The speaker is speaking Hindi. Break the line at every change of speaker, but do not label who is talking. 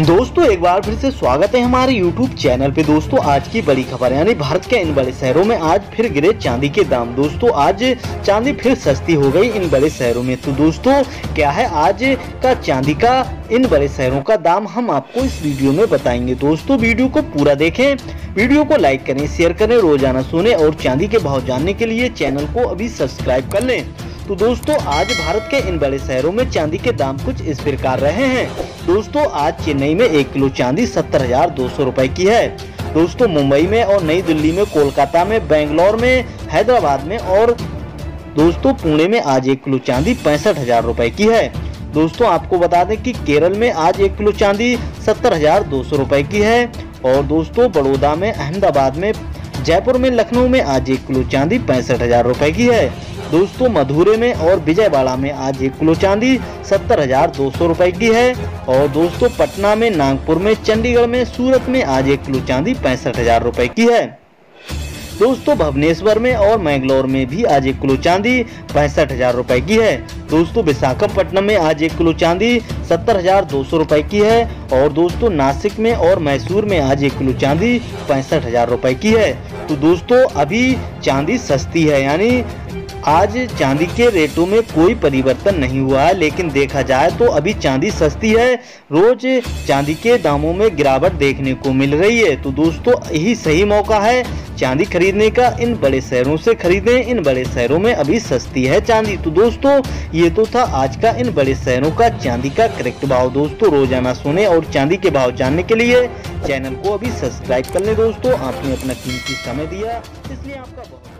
दोस्तों, एक बार फिर से स्वागत है हमारे YouTube चैनल पे। दोस्तों, आज की बड़ी खबर यानी भारत के इन बड़े शहरों में आज फिर गिरे चांदी के दाम। दोस्तों, आज चांदी फिर सस्ती हो गई इन बड़े शहरों में। तो दोस्तों, क्या है आज का चांदी का इन बड़े शहरों का दाम, हम आपको इस वीडियो में बताएँगे। दोस्तों, वीडियो को पूरा देखें, वीडियो को लाइक करें, शेयर करें, रोज़ाना सुने और चांदी के भाव जानने के लिए चैनल को अभी सब्सक्राइब कर लें। तो दोस्तों, आज भारत के इन बड़े शहरों में चांदी के दाम कुछ इस प्रकार रहे हैं। दोस्तों, आज चेन्नई में एक किलो चांदी सत्तर हज़ार दो सौ रूपए की है। दोस्तों, मुंबई में और नई दिल्ली में, कोलकाता में, बेंगलोर में, हैदराबाद में और दोस्तों, पुणे में आज एक किलो चांदी पैंसठ हज़ार रूपए की है। दोस्तों, आपको बता दें कि केरल में आज एक किलो चांदी सत्तर हज़ार दो सौ रूपए की है और दोस्तों, बड़ौदा में, अहमदाबाद में, जयपुर में, लखनऊ में आज एक किलो चांदी पैंसठ हज़ार रूपए की है। दोस्तों, मधुरे में और विजयवाड़ा में आज एक किलो चांदी सत्तर हज़ार दो सौ रूपए की है। और दोस्तों, पटना में, नागपुर में, चंडीगढ़ में, सूरत में आज एक किलो चांदी पैंसठ हज़ार रूपए की है। दोस्तों, भुवनेश्वर में और मैंगलोर में भी आज एक किलो चांदी पैंसठ हज़ार रूपए की है। दोस्तों, विशाखापट्टनम में आज एक किलो चांदी सत्तर हज़ार दो सौ रूपए की है। और दोस्तों, नासिक में और मैसूर में आज एक किलो चांदी पैंसठ हज़ार रूपए की है। तो दोस्तों, अभी चांदी सस्ती है, यानी आज चांदी के रेटों में कोई परिवर्तन नहीं हुआ है लेकिन देखा जाए तो अभी चांदी सस्ती है। रोज चांदी के दामों में गिरावट देखने को मिल रही है। तो दोस्तों, यही सही मौका है। चांदी खरीदने का इन बड़े शहरों से खरीदें। इन बड़े शहरों में अभी सस्ती है चांदी। तो दोस्तों, ये तो था आज का इन बड़े शहरों का चांदी का करेक्ट भाव। दोस्तों, रोज़ाना सोने और चांदी के भाव जानने के लिए चैनल को अभी सब्सक्राइब कर लें। दोस्तों, आपने अपना कीमती समय दिया, इसलिए आपका बहुत